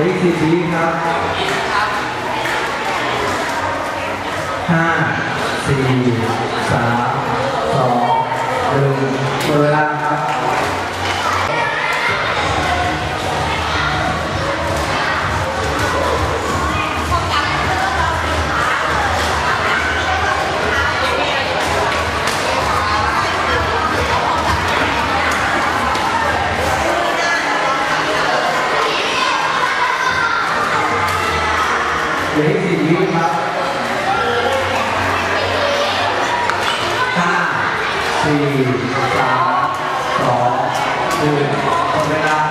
สิบวิครับห้าสี่สาม ลืออีกสี่วิครับห้าสี่สามสองหนึ่งหมดเวลา